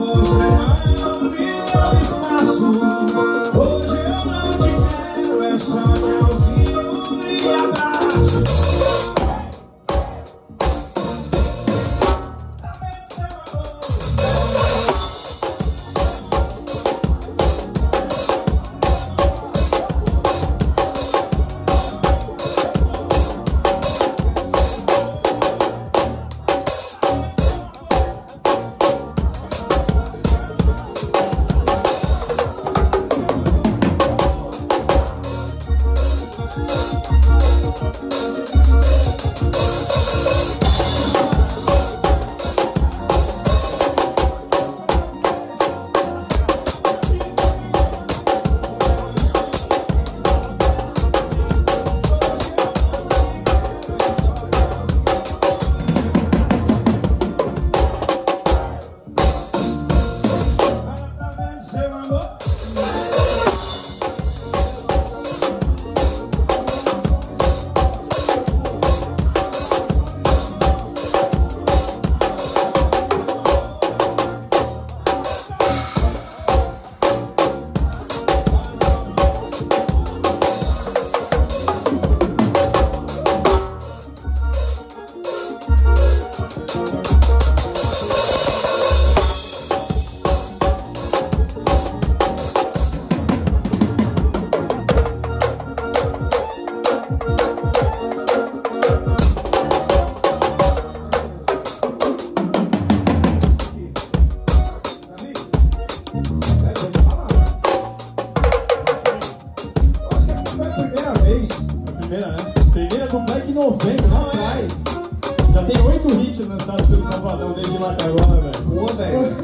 Você é o meu espaço primeira, né? Primeira do Black 90, lá atrás. Já tem oito hits lançados pelo Salvador desde lá até agora, velho. Boa, velho.